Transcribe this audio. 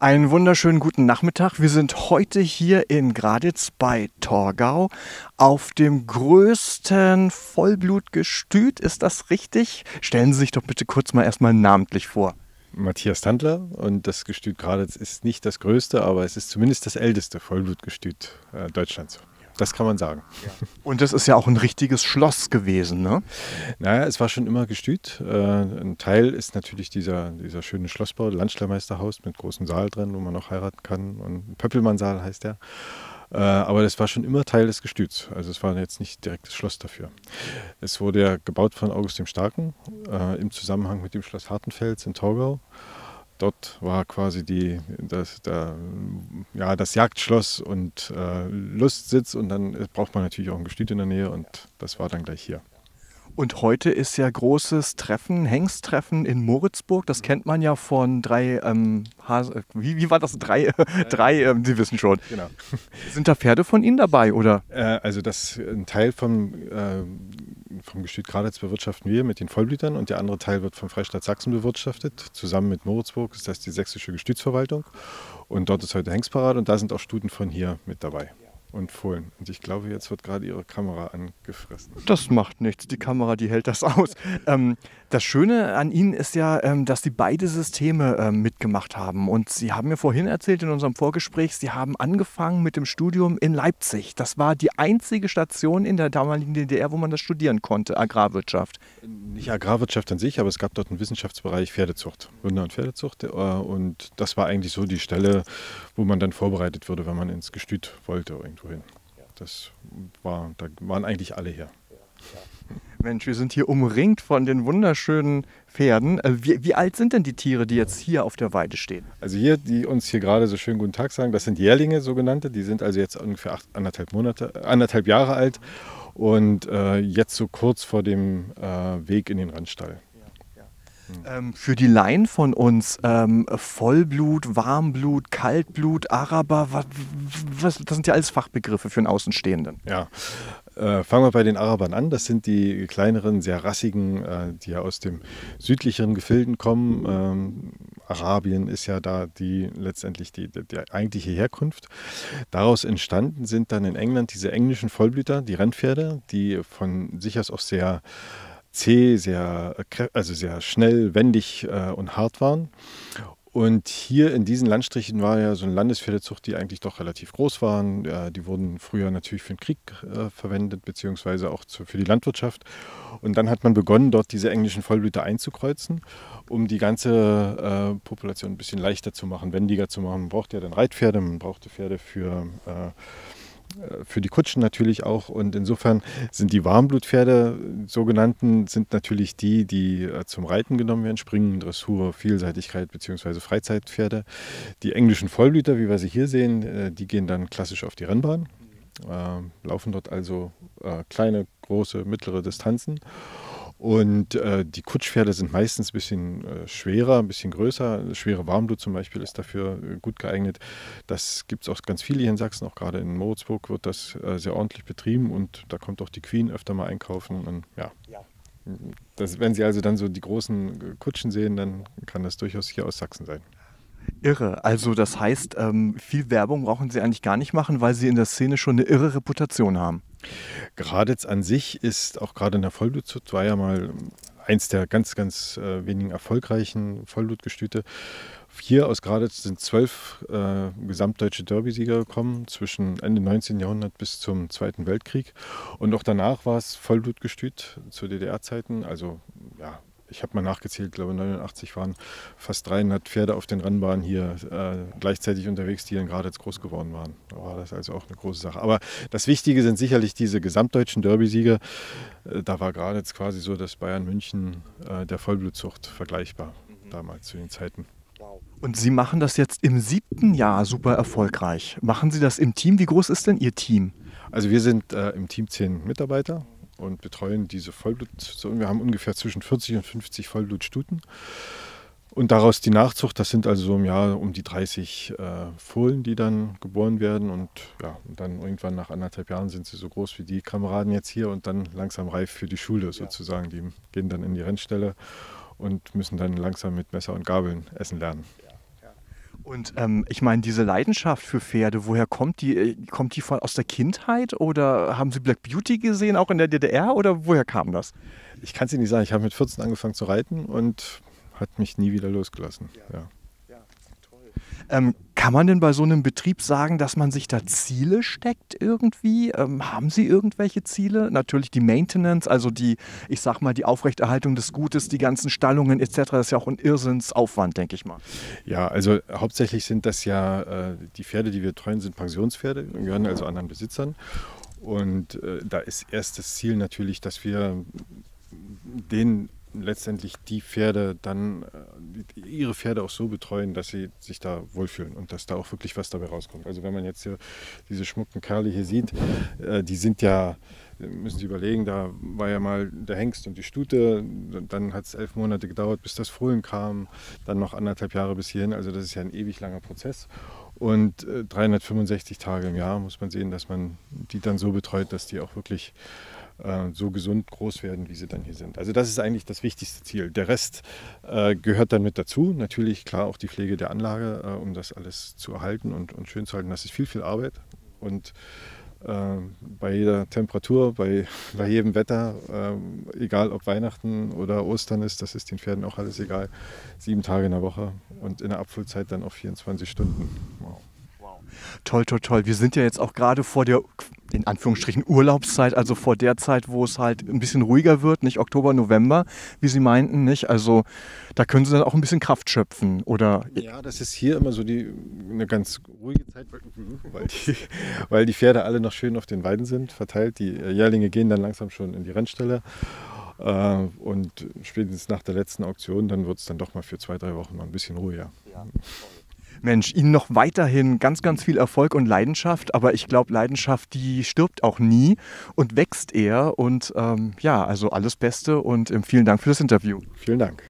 Einen wunderschönen guten Nachmittag. Wir sind heute hier in Graditz bei Torgau auf dem größten Vollblutgestüt. Ist das richtig? Stellen Sie sich doch bitte kurz mal erstmal namentlich vor. Matthias Tandler und das Gestüt Graditz ist nicht das größte, aber es ist zumindest das älteste Vollblutgestüt äh, Deutschlands. Das kann man sagen. Und das ist ja auch ein richtiges Schloss gewesen, ne? Naja, es war schon immer Gestüt. Äh, ein Teil ist natürlich dieser, dieser schöne Schlossbau, Landschleimeisterhaus mit großem Saal drin, wo man noch heiraten kann. Und Pöppelmann-Saal heißt der. Äh, aber das war schon immer Teil des Gestüts. Also es war jetzt nicht direkt das Schloss dafür. Es wurde ja gebaut von August dem Starken äh, im Zusammenhang mit dem Schloss Hartenfels in Torgau. Dort war quasi die, das, der, ja, das Jagdschloss und äh, Lustsitz und dann braucht man natürlich auch ein Gestüt in der Nähe und das war dann gleich hier. Und heute ist ja großes Treffen, Hengsttreffen in Moritzburg. Das kennt man ja von drei, ähm, wie, wie war das? Drei, äh, drei ähm, Sie wissen schon. Genau. Sind da Pferde von Ihnen dabei, oder? Äh, also das ein Teil vom, äh, vom Gestüt Graditz bewirtschaften wir mit den Vollblütern und der andere Teil wird vom Freistaat Sachsen bewirtschaftet. Zusammen mit Moritzburg ist das die sächsische Gestütsverwaltung. Und dort ist heute Hengstparat und da sind auch Stuten von hier mit dabei und Fohlen. Und ich glaube, jetzt wird gerade Ihre Kamera angefressen. Das macht nichts. Die Kamera, die hält das aus. Ähm, das Schöne an Ihnen ist ja, ähm, dass Sie beide Systeme ähm, mitgemacht haben. Und Sie haben mir vorhin erzählt in unserem Vorgespräch, Sie haben angefangen mit dem Studium in Leipzig. Das war die einzige Station in der damaligen DDR, wo man das studieren konnte, Agrarwirtschaft. Nicht Agrarwirtschaft an sich, aber es gab dort einen Wissenschaftsbereich Pferdezucht, Wunder- und Pferdezucht. Äh, und das war eigentlich so die Stelle, wo man dann vorbereitet wurde, wenn man ins Gestüt wollte irgendwo hin. Das war, da waren eigentlich alle hier. Mensch, wir sind hier umringt von den wunderschönen Pferden. Äh, wie, wie, alt sind denn die Tiere, die jetzt hier auf der Weide stehen? Also hier, die uns hier gerade so schön guten Tag sagen, das sind Jährlinge sogenannte. Die sind also jetzt ungefähr acht, anderthalb Monate, anderthalb Jahre alt und äh, jetzt so kurz vor dem äh, Weg in den Randstall. Ähm, für die Laien von uns, ähm, Vollblut, Warmblut, Kaltblut, Araber, was, was, das sind ja alles Fachbegriffe für einen Außenstehenden. Ja, äh, fangen wir bei den Arabern an. Das sind die kleineren, sehr rassigen, äh, die ja aus dem südlicheren Gefilden kommen. Ähm, Arabien ist ja da die letztendlich die, die, die, eigentliche Herkunft. Daraus entstanden sind dann in England diese englischen Vollblüter, die Rennpferde, die von sich aus auch sehr zäh, sehr, also sehr schnell, wendig äh, und hart waren. Und hier in diesen Landstrichen war ja so eine Landespferdezucht, die eigentlich doch relativ groß waren. Ja, die wurden früher natürlich für den Krieg äh, verwendet, beziehungsweise auch zu, für die Landwirtschaft. Und dann hat man begonnen, dort diese englischen Vollblüter einzukreuzen, um die ganze äh, Population ein bisschen leichter zu machen, wendiger zu machen. Man brauchte ja dann Reitpferde, man brauchte Pferde für äh, äh, für die Kutschen natürlich auch. Und insofern sind die Warmblutpferde, sogenannten, sind natürlich die, die äh, zum Reiten genommen werden, Springen, Dressur, Vielseitigkeit bzw. Freizeitpferde. Die englischen Vollblüter, wie wir sie hier sehen, äh, die gehen dann klassisch auf die Rennbahn, laufen dort also kleine, große, mittlere Distanzen und äh, die Kutschpferde sind meistens ein bisschen äh, schwerer, ein bisschen größer. Schwere Warmblut zum Beispiel ist dafür äh, gut geeignet. Das gibt es auch ganz viele hier in Sachsen, auch gerade in Moritzburg wird das äh, sehr ordentlich betrieben und da kommt auch die Queen öfter mal einkaufen. Und ja, ja. Das, wenn Sie also dann so die großen äh, Kutschen sehen, dann kann das durchaus hier aus Sachsen sein. Irre. Also das heißt, ähm, viel Werbung brauchen Sie eigentlich gar nicht machen, weil Sie in der Szene schon eine irre Reputation haben. Graditz an sich ist auch gerade in der Vollblutzucht, war ja mal eins der ganz, ganz äh, wenigen erfolgreichen Vollblutgestüte. Hier aus Graditz sind zwölf äh, gesamtdeutsche Derbysieger gekommen, zwischen Ende 19. Jahrhundert bis zum Zweiten Weltkrieg. Und auch danach war es Vollblutgestüt zu DDR-Zeiten, also ja, ich habe mal nachgezählt, glaube 89 waren fast 300 Pferde auf den Rennbahnen hier äh, gleichzeitig unterwegs, die dann gerade jetzt groß geworden waren. Da war das also auch eine große Sache. Aber das Wichtige sind sicherlich diese gesamtdeutschen Derby-Siege. Äh, da war gerade jetzt quasi so das Bayern München äh, der Vollblutzucht vergleichbar mhm. damals zu den Zeiten. Und Sie machen das jetzt im siebten Jahr super erfolgreich. Machen Sie das im Team? Wie groß ist denn Ihr Team? Also wir sind äh, im Team zehn Mitarbeiter und betreuen diese Vollblut. Wir haben ungefähr zwischen 40 und 50 Vollblutstuten. Und daraus die Nachzucht, das sind also so im Jahr um die 30 äh, Fohlen, die dann geboren werden. Und ja, und dann irgendwann nach anderthalb Jahren sind sie so groß wie die Kameraden jetzt hier und dann langsam reif für die Schule sozusagen. Die gehen dann in die Rennstelle und müssen dann langsam mit Messer und Gabeln essen lernen. Und ähm, ich meine, diese Leidenschaft für Pferde, woher kommt die? Äh, kommt die von aus der Kindheit oder haben Sie Black Beauty gesehen, auch in der DDR oder woher kam das? Ich kann es Ihnen nicht sagen. Ich habe mit 14 angefangen zu reiten und hat mich nie wieder losgelassen. Ja. ja. Ähm, kann man denn bei so einem Betrieb sagen, dass man sich da Ziele steckt irgendwie? Ähm, haben Sie irgendwelche Ziele? Natürlich die Maintenance, also die, ich sag mal, die Aufrechterhaltung des Gutes, die ganzen Stallungen etc. Das ist ja auch ein Irrsinnsaufwand, denke ich mal. Ja, also hauptsächlich sind das ja äh, die Pferde, die wir treuen, sind Pensionspferde, gehören also anderen Besitzern. Und äh, da ist erstes Ziel natürlich, dass wir den letztendlich die Pferde dann, äh, ihre Pferde auch so betreuen, dass sie sich da wohlfühlen und dass da auch wirklich was dabei rauskommt. Also wenn man jetzt hier diese schmucken Kerle hier sieht, äh, die sind ja, müssen Sie überlegen, da war ja mal der Hengst und die Stute, dann hat es elf Monate gedauert, bis das Fohlen kam, dann noch anderthalb Jahre bis hierhin, also das ist ja ein ewig langer Prozess. Und 365 äh, Tage im Jahr muss man sehen, dass man die dann so betreut, dass die auch wirklich äh, so gesund groß werden, wie sie dann hier sind. Also das ist eigentlich das wichtigste Ziel. Der Rest äh, gehört dann mit dazu. Natürlich klar auch die Pflege der Anlage, äh, um das alles zu erhalten und, und schön zu halten. Das ist viel, viel Arbeit. Und äh, bei jeder Temperatur, bei, bei jedem Wetter, äh, egal ob Weihnachten oder Ostern ist, das ist den Pferden auch alles egal. Sieben Tage in der Woche und in der Abfullzeit dann auch 24 Stunden. Wow. Toll, toll, toll. Wir sind ja jetzt auch gerade vor der, in Anführungsstrichen, Urlaubszeit, also vor der Zeit, wo es halt ein bisschen ruhiger wird, nicht Oktober, November, wie Sie meinten, nicht? Also da können Sie dann auch ein bisschen Kraft schöpfen, oder? Ja, das ist hier immer so die, eine ganz ruhige Zeit, weil die, weil die Pferde alle noch schön auf den Weiden sind, verteilt. Die Jährlinge gehen dann langsam schon in die Rennstelle. Äh, und spätestens nach der letzten Auktion, dann wird es dann doch mal für zwei, drei Wochen mal ein bisschen ruhiger. Ja, Mensch, Ihnen noch weiterhin ganz, ganz viel Erfolg und Leidenschaft. Aber ich glaube, Leidenschaft, die stirbt auch nie und wächst eher. Und ähm, ja, also alles Beste und ähm, vielen Dank für das Interview. Vielen Dank.